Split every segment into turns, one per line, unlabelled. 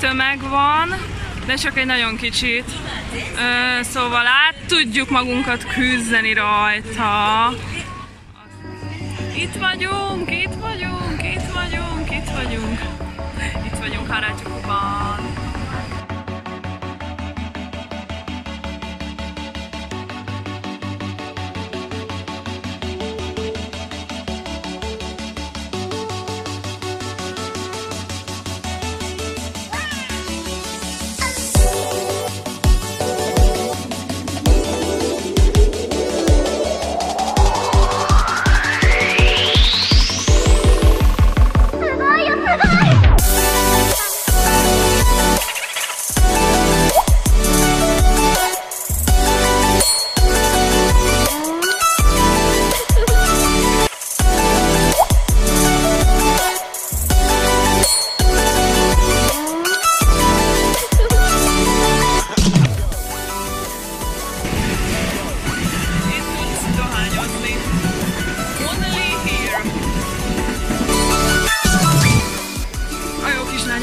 tömeg van, de csak egy nagyon kicsit. Ö, szóval át tudjuk magunkat küzdeni rajta. Itt vagyunk, itt vagyunk, itt vagyunk, itt vagyunk. Itt vagyunk Harajukuban.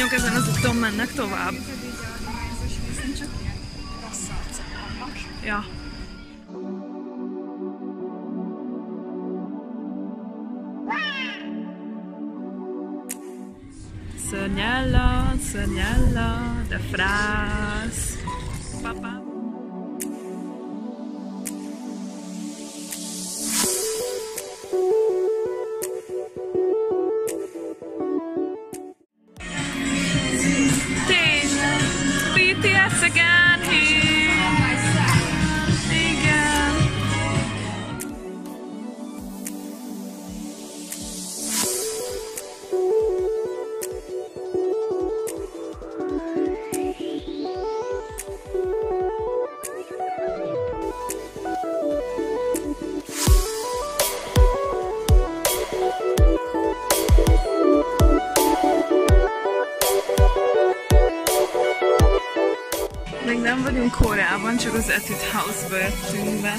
Kislányok ezen az úton mennek tovább. Ja. Szörnyella, szörnyella, de frász. Papa. Koreában, csak az Etude House-ba jöttünk be.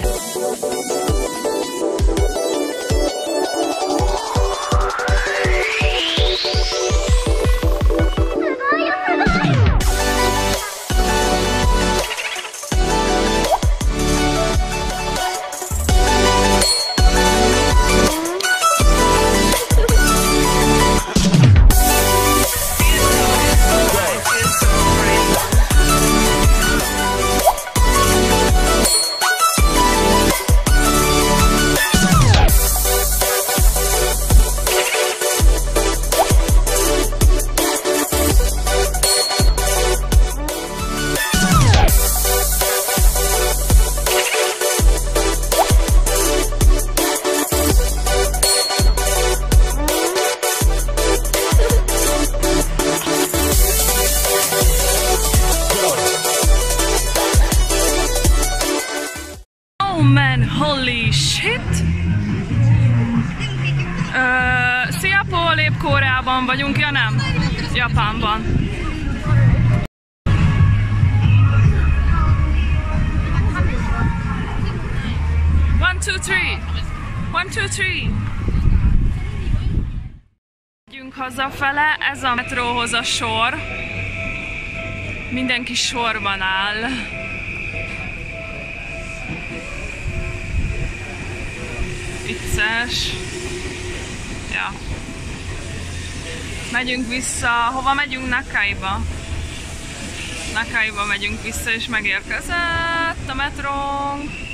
Holy shit! Ö, szia, Paul, épp Koreában vagyunk, ja nem? Japánban. One, two, three. One, two, three. Megyünk hazafele, ez a metróhoz a sor. Mindenki sorban áll. Vicces. Ja. Megyünk vissza, hova megyünk? Nakaiba. Nakaiba megyünk vissza, és megérkezett a metrónk.